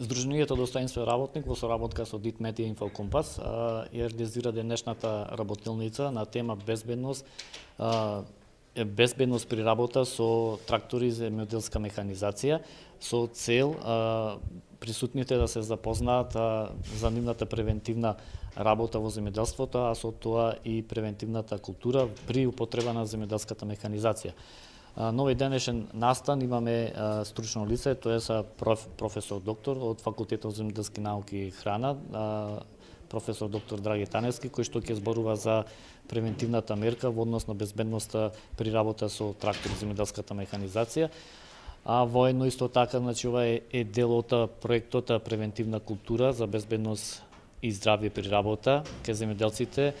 Здруженијето Достоинство работник во соработка со ДИТ Метија Инфо Компас ја реализира денешната работилница на тема безбедност безбедност при работа со трактори за земјоделска механизација со цел присутните да се запознаат за нивната превентивна работа во земјоделството, а со тоа и превентивната култура при употреба на земјоделската механизација. Нови денешен настан имаме стручно лице, тоа е проф, професор доктор од Факултетот за земјоделски науки и храна, професор доктор Драги Таневски, кој што ќе зборува за превентивната мерка во однос на безбедноста при работа со трактор земјоделската механизација. А воедно исто така, значи ова е, е дел од проектот превентивна култура за безбедност и здравје при работа ке земјоделците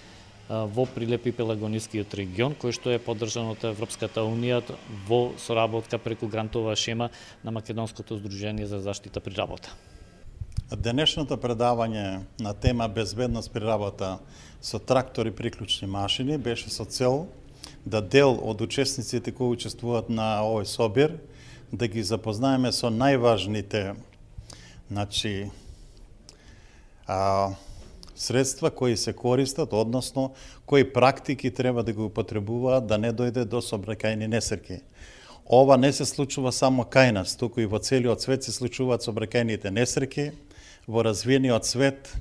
во Прилепи Пелагонискиот регион, кој што е поддржан од Европската Унија во соработка преку грантова шема на Македонското Сдружение за заштита при работа. Денешното предавање на тема безбедност при работа со трактори приклучни машини беше со цел да дел од учесниците кои учествуваат на овој собир да ги запознаеме со најважните значи а, средства кои се користат, односно кои практики треба да ги употребуваат да не дојде до собракајни несерки. Ова не се случува само кај нас, туку и во целиот свет се случуваат собракајните несреќи. Во развиениот свет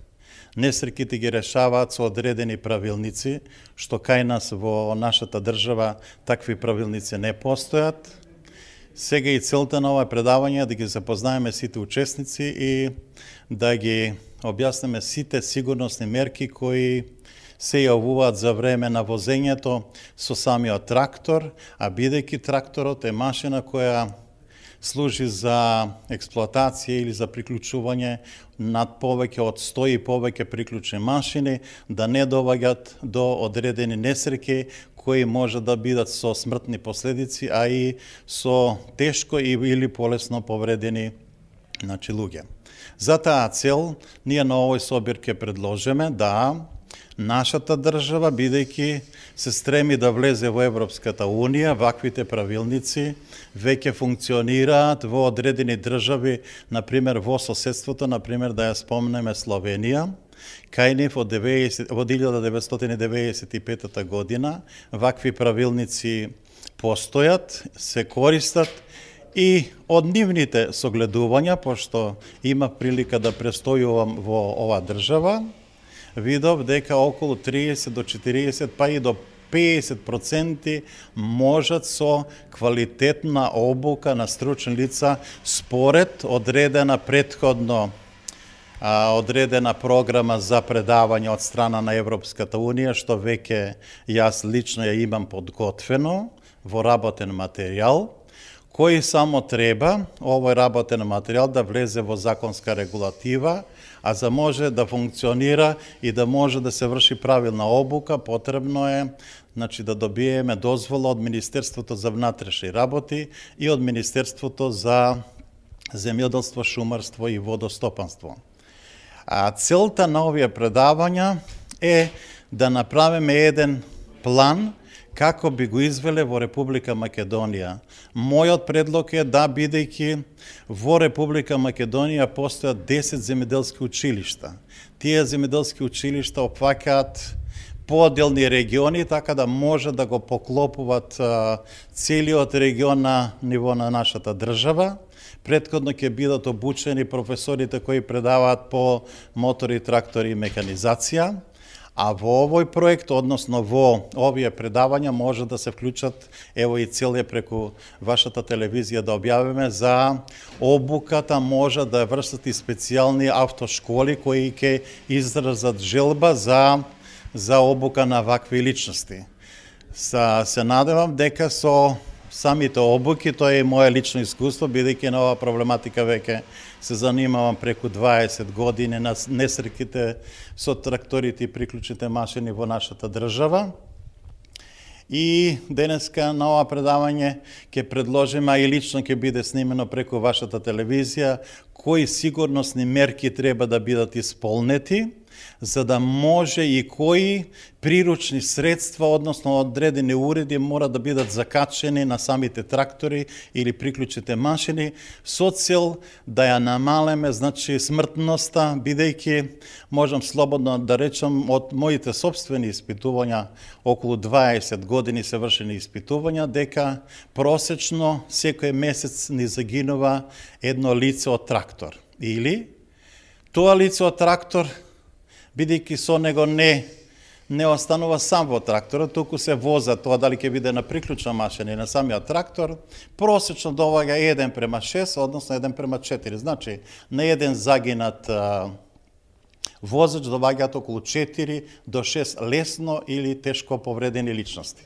несреките ги решаваат со одредени правилници, што кај нас во нашата држава такви правилници не постојат. Сега и целта на ова предавање е да ги запознаеме сите учесници и да ги објаснеме сите сигурносни мерки кои се јавуваат за време на возењето со самиот трактор, а бидејќи тракторот е машина која служи за експлоатација или за приклучување над повеќе од 100 и повеќе приклучни машини, да не доваѓат до одредени несреќи кои може да бидат со смртни последици, а и со тешко или полесно повредени значи, луѓе. За таа цел, ние на овој собир ке предложиме да нашата држава, бидејќи се стреми да влезе во Европската Унија, ваквите правилници веќе функционираат во одредени држави, например во соседството, например да ја спомнеме Словенија, Кај нив од, 90, од 1995 година вакви правилници постојат, се користат И од нивните согледувања, пошто има прилика да престојувам во ова држава, видов дека околу 30 до 40, па и до 50% можат со квалитетна обука на стручни лица според одредена предходно а, одредена програма за предавање од страна на Европската Унија, што веќе јас лично ја имам подготвено во работен материјал кој само треба овој работен материјал да влезе во законска регулатива, а за може да функционира и да може да се врши правилна обука, потребно е значи да добиеме дозвола од Министерството за внатрешни работи и од Министерството за земјоделство, шумарство и водостопанство. А целта на овие предавања е да направиме еден план како би го извеле во Република Македонија. Мојот предлог е да, бидејќи во Република Македонија постојат 10 земеделски училишта. Тие земеделски училишта опфаќаат поделни региони, така да може да го поклопуваат целиот регион на ниво на нашата држава. Предходно ќе бидат обучени професорите кои предаваат по мотори, трактори и механизација. А во овој проект, односно во овие предавања, може да се вклучат, ево и цел е преку вашата телевизија да објавиме, за обуката може да вршат и специјални автошколи кои ќе изразат желба за, за обука на вакви личности. Са, се надевам дека со самите обуки, тоа е моје лично искуство, бидејќи на оваа проблематика веќе се занимавам преку 20 години на несреките со тракторите и приклучните машини во нашата држава. И денеска на ова предавање ќе предложиме, а и лично ќе биде снимено преку вашата телевизија, кои сигурносни мерки треба да бидат исполнети, за да може и кои приручни средства, односно одредени уреди, мора да бидат закачени на самите трактори или приклучите машини, со цел да ја намалеме, значи, смртноста, бидејќи, можам слободно да речам, од моите собствени испитувања, околу 20 години се вршени испитувања, дека просечно секој месец ни загинува едно лице од трактор трактор. Или тоа лице од трактор бидејќи со него не не останува сам во тракторот, туку се воза тоа дали ќе биде на приклучна машина или на самиот трактор, просечно доваѓа 1 према 6, односно 1 према 4. Значи, на еден загинат а, возач доваѓаат околу 4 до 6 лесно или тешко повредени личности.